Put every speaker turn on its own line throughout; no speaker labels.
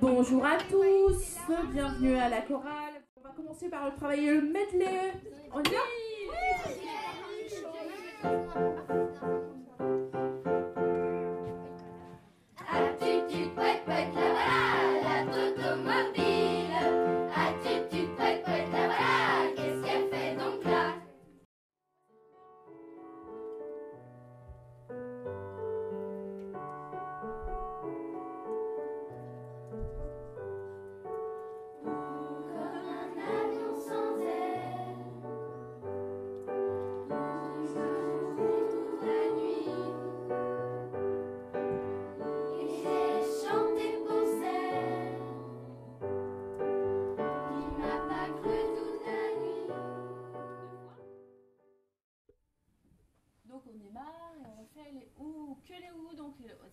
Bonjour à tous, bienvenue à la chorale. On va commencer par travailler le medley. On y va
oui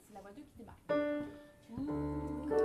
c'est la voiture qui démarre.